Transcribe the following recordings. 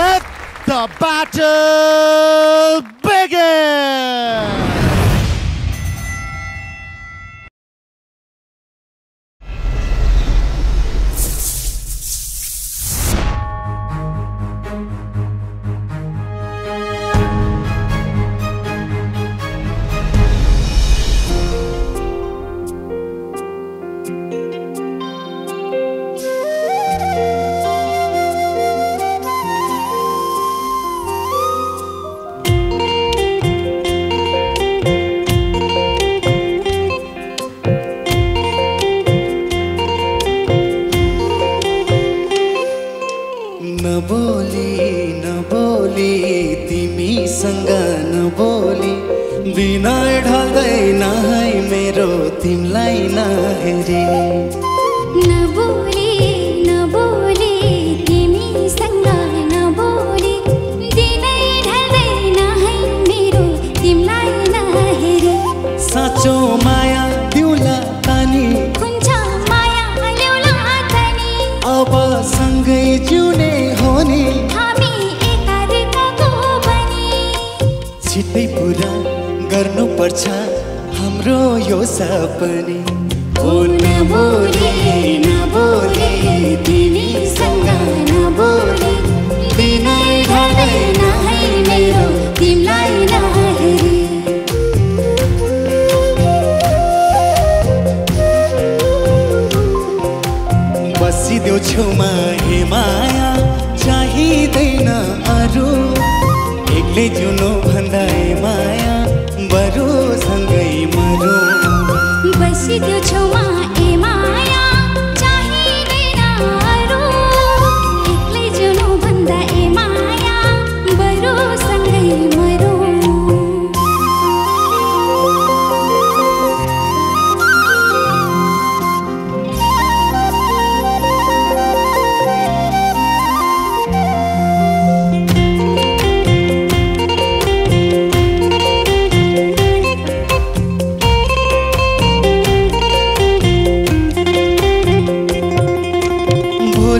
Let the battle तिमीसँग नबोली ढल्दैन है मेरो तिमीलाई नहेरी नबोली नबोली तिमीसँग नबोली दिनै ढल्दैन है मेरो तिमीलाई नहेरी साँचो हाम्रो यो सपनी। ओ नबोली नबोली तिमीसँग नबोली दिनै ढल्दैन है मेरो तिमीलाई नहेरी बसिदेऊ छेउमा हे माया चाहिँदैन अरू। एक्लै जिउनु भन्दा माया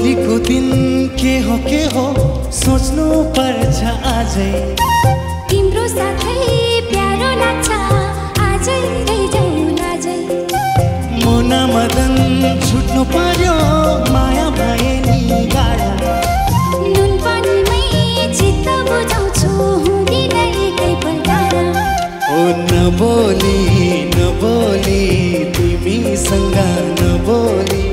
भोलिको दिन के हो के हो? सोच्नु पर्छ आजै। तिम्रो साथै प्यारो लाग्छ आजै लाजै मुना मदन छुट्नु पर्यो माया भए नि गाडा। नुन पानीमै चित्त बुझाउँछु हुँदिन एकै पल्टारा ओ नबोली नबोली तिमीसँग नबोली